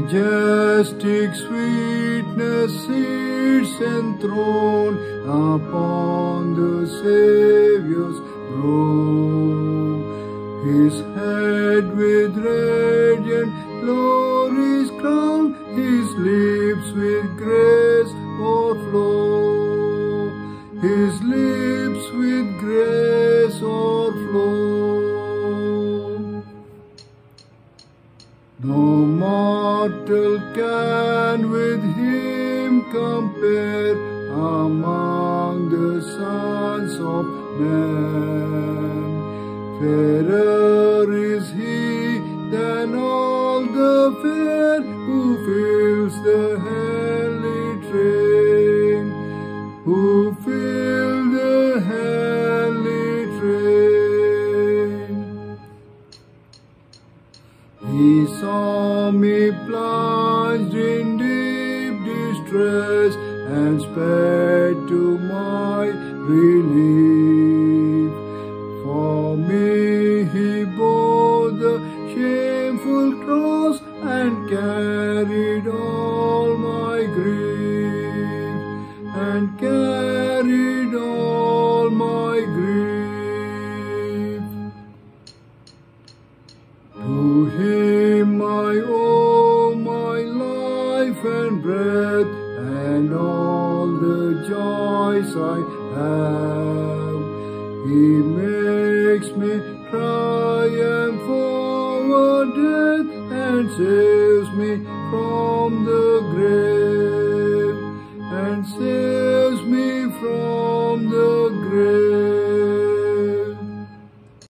Majestic sweetness sits enthroned upon the Savior's brow. His head with radiant glories crowned, his lips with grace His lips with grace o'erflow. No mortal can with him compare among the sons of men. Fairer is he He saw me plunged in deep distress and sped to my relief. For me he bore the shameful cross and carried all my grief, and carried and all the joys I have. He makes me triumph over death and saves me from the grave.